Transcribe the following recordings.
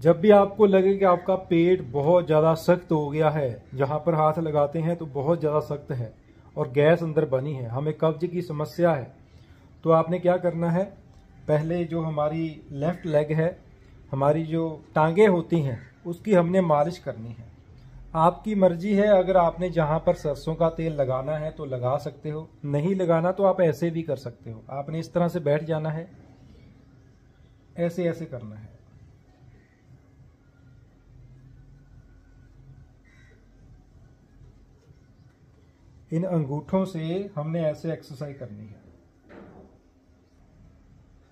जब भी आपको लगे कि आपका पेट बहुत ज़्यादा सख्त हो गया है, जहाँ पर हाथ लगाते हैं तो बहुत ज़्यादा सख्त है और गैस अंदर बनी है। हमें कब्ज की समस्या है। तो आपने क्या करना है? पहले जो हमारी लेफ़्ट लेग है, हमारी जो टांगे होती हैं, उसकी हमने मालिश करनी है। आपकी मर्ज़ी है, अगर आपने जहाँ पर सरसों का तेल लगाना है तो लगा सकते हो, नहीं लगाना तो आप ऐसे भी कर सकते हो। आपने इस तरह से बैठ जाना है। ऐसे ऐसे करना है। इन अंगूठों से हमने ऐसे एक्सरसाइज करनी है।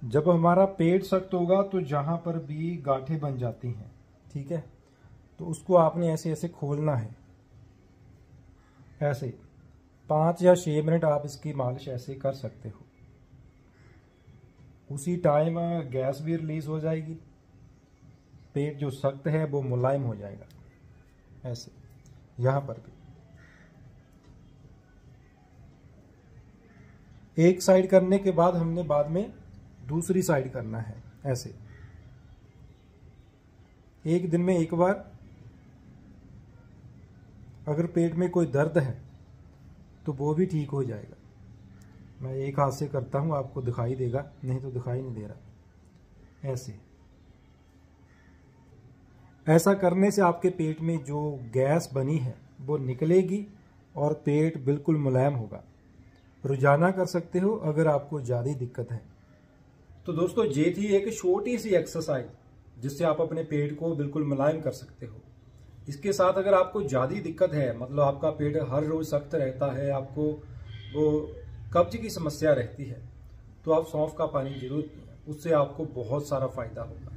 जब हमारा पेट सख्त होगा तो जहाँ पर भी गांठें बन जाती हैं, ठीक है? तो उसको आपने ऐसे ऐसे खोलना है। ऐसे, पाँच या छः मिनट आप इसकी मालिश ऐसे कर सकते हो। उसी टाइम गैस भी रिलीज़ हो जाएगी। पेट जो सख्त है, वो मुलायम हो जाएगा। ऐसे, यहाँ पर भी। एक साइड करने के बाद हमने बाद में दूसरी साइड करना है, ऐसे। एक दिन में एक बार अगर पेट में कोई दर्द है तो वो भी ठीक हो जाएगा। मैं एक हाथ से करता हूँ, आपको दिखाई देगा, नहीं तो दिखाई नहीं दे रहा। ऐसे। ऐसा करने से आपके पेट में जो गैस बनी है, वो निकलेगी और पेट बिल्कुल मुलायम होगा। रोज़ाना कर सकते हो अगर आपको ज़्यादा दिक्कत है। तो दोस्तों, ये थी एक छोटी सी एक्सरसाइज जिससे आप अपने पेट को बिल्कुल मुलायम कर सकते हो। इसके साथ अगर आपको ज़्यादा दिक्कत है मतलब आपका पेट हर रोज़ सख्त रहता है, आपको वो कब्ज की समस्या रहती है तो आप सौंफ का पानी ज़रूर उससे आपको बहुत सारा फ़ायदा होगा।